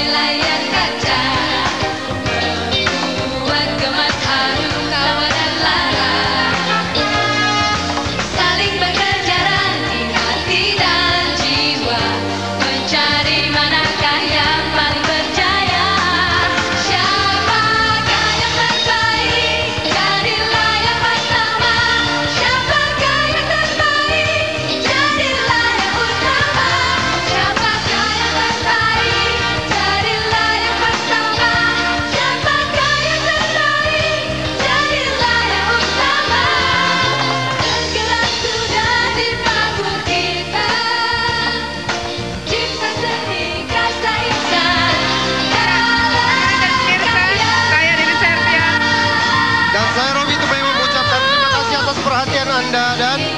Ela é Anda dan.